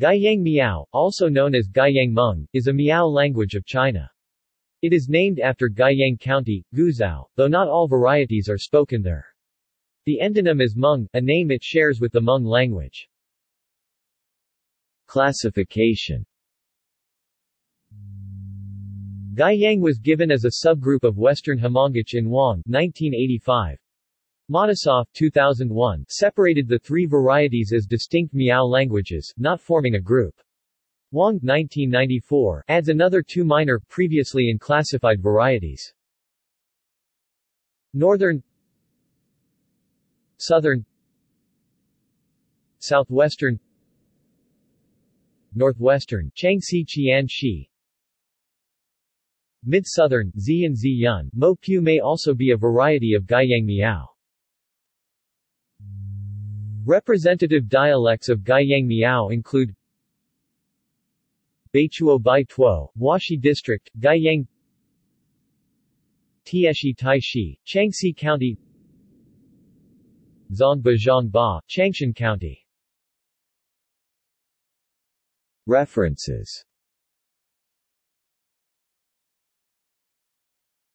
Guiyang Miao, also known as Guiyang Hmong, is a Miao language of China. It is named after Guiyang County, Guizhou, though not all varieties are spoken there. The endonym is Hmong, a name it shares with the Hmong language. Classification Guiyang was given as a subgroup of Western Hmongic in Wang 1985. Matisoff 2001 separated the three varieties as distinct Miao languages, not forming a group. Wang 1994 adds another two minor, previously unclassified varieties. Northern Southern Southwestern Northwestern Changxi Shi Mid-Southern Ziyan Ziyun Mo may also be a variety of Guiyang Miao. Representative dialects of Guiyang Miao include Beichuo Bai Tuo, Huaxi District, Guiyang Tieshi Taishi, Changxi County Zongba Zhongba, Changshun County. References